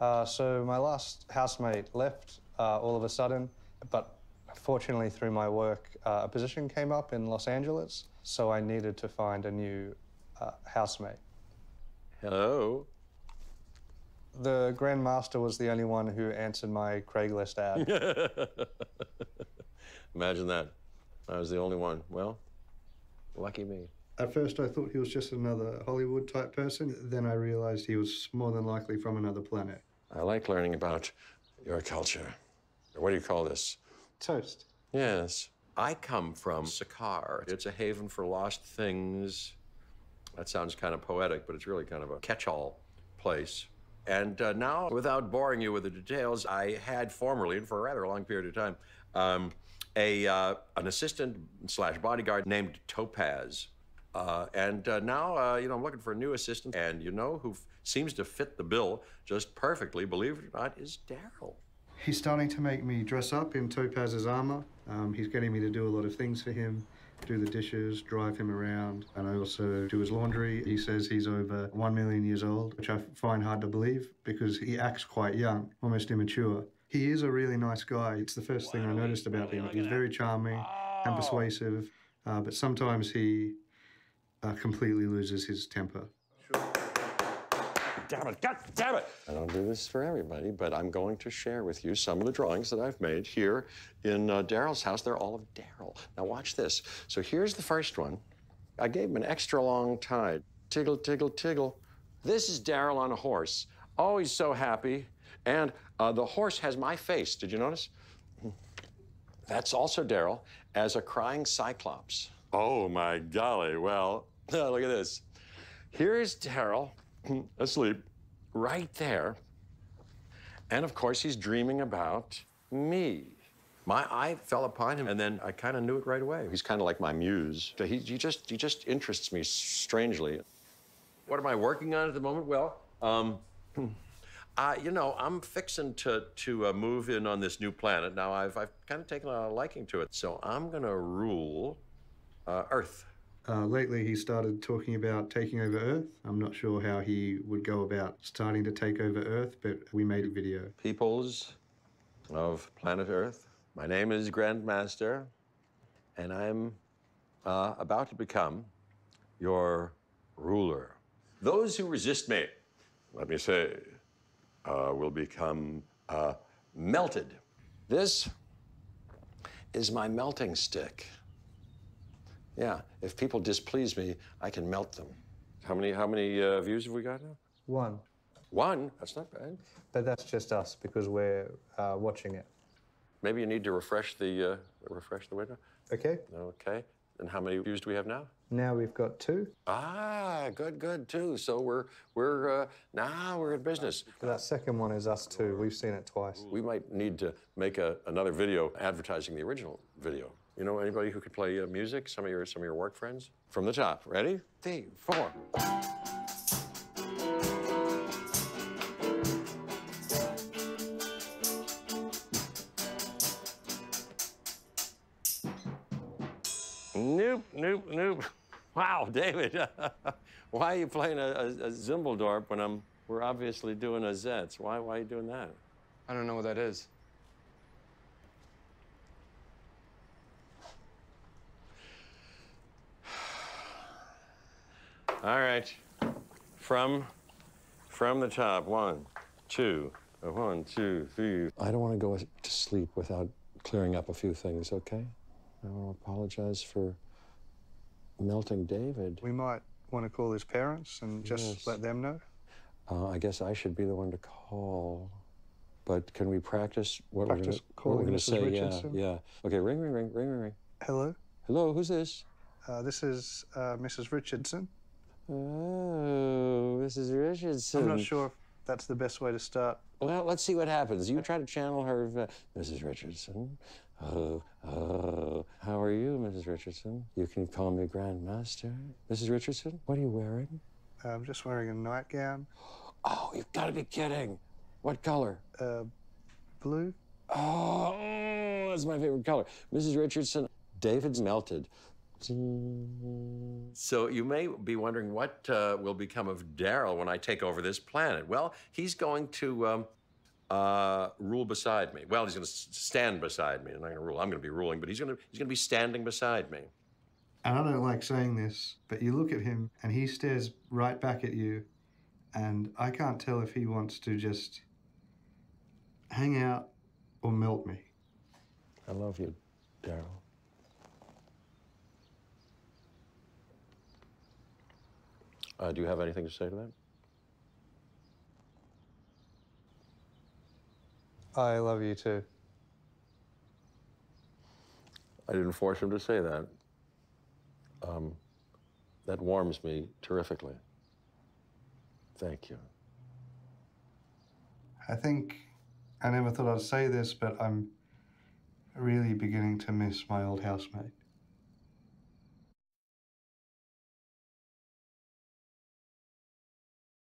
Uh, so my last housemate left uh, all of a sudden, but fortunately through my work, uh, a position came up in Los Angeles, so I needed to find a new uh, housemate. Hello. The Grandmaster was the only one who answered my Craigslist ad. Imagine that. I was the only one. Well, lucky me. At first, I thought he was just another Hollywood type person. Then I realized he was more than likely from another planet. I like learning about your culture. What do you call this? Toast. Yes. I come from Sakaar. It's a haven for lost things. That sounds kind of poetic, but it's really kind of a catch all place. And uh, now, without boring you with the details, I had formerly, and for a rather long period of time, um, a, uh, an assistant slash bodyguard named Topaz. Uh, and uh, now, uh, you know, I'm looking for a new assistant. And you know who f- seems to fit the bill just perfectly, believe it or not, is Darryl. He's starting to make me dress up in Topaz's armor. Um, he's getting me to do a lot of things for him do the dishes, drive him around, and I also do his laundry. He says he's over one million years old, which I find hard to believe because he acts quite young, almost immature. He is a really nice guy. It's the first thing I noticed about him. He's very charming and persuasive, uh, but sometimes he uh, completely loses his temper. Damn it, God damn it! I don't do this for everybody, but I'm going to share with you some of the drawings that I've made here in uh, Darryl's house. They're all of Darryl. Now watch this. So here's the first one. I gave him an extra long tide. Tiggle, tiggle, tiggle. This is Darryl on a horse. Always so happy. And uh, the horse has my face. Did you notice? That's also Darryl as a crying cyclops. Oh my golly. Well, look at this. Here's Darryl asleep right there. And of course, he's dreaming about me. My eye fell upon him, and then I kind of knew it right away. He's kind of like my muse. He, he, just, he just interests me strangely. What am I working on at the moment? Well, um, you know, I'm fixing to, to uh, move in on this new planet. Now, I've, I've kind of taken a liking to it. So I'm going to rule uh, Earth. Uh, lately, he started talking about taking over Earth. I'm not sure how he would go about starting to take over Earth, but we made a video. Peoples of planet Earth, my name is Grandmaster, and I'm uh, about to become your ruler. Those who resist me, let me say, uh, will become uh, melted. This is my melting stick. Yeah, if people displease me, I can melt them. How many how many uh, views have we got now? One. One? That's not bad. But that's just us because we're uh, watching it. Maybe you need to refresh the uh, refresh the window. Okay. Okay. And how many views do we have now? Now we've got two. Ah, good, good two. So we're we're uh, now we're in business. That second one is us too. We've seen it twice. We might need to make a, another video advertising the original video. You know anybody who could play uh, music? Some of your some of your work friends. From the top. Ready? Three, four. Nope, nope, nope. Wow, David, why are you playing a, a, a when I'm we're obviously doing a Zetz? Why why are you doing that? I don't know what that is. All right. From from the top. One, two, uh, one, two, three. I don't want to go to sleep without clearing up a few things, okay? I want to apologize for melting David. We might want to call his parents and just Yes. let them know. Uh, I guess I should be the one to call. But can we practice what Practice we're gonna, what we're gonna Mrs. say? Richardson? Yeah, yeah. Okay, ring, ring, ring, ring, ring, ring. Hello. Hello, who's this? Uh, this is uh, Mrs. Richardson. Oh, Mrs. Richardson. I'm not sure if that's the best way to start. Well, let's see what happens. You try to channel her, uh, Mrs. Richardson. Oh, oh, how are you, Mrs. Richardson? You can call me Grandmaster. Mrs. Richardson, what are you wearing? I'm just wearing a nightgown, Oh, you've got to be kidding. What color? uh, blue. Oh, that's my favorite color. Mrs. Richardson, David's melted. So you may be wondering what uh, will become of Darryl when I take over this planet. Well, he's going to um, uh, rule beside me. Well, he's going to stand beside me. I'm not going to rule. I'm going to be ruling, but he's going to he's going to be standing beside me. And I don't like saying this, but you look at him and he stares right back at you, and I can't tell if he wants to just hang out or melt me. I love you, Darryl. Uh, do you have anything to say to that? I love you too. I didn't force him to say that. Um, that warms me terrifically. Thank you. I think I never thought I'd say this, but I'm really beginning to miss my old housemate.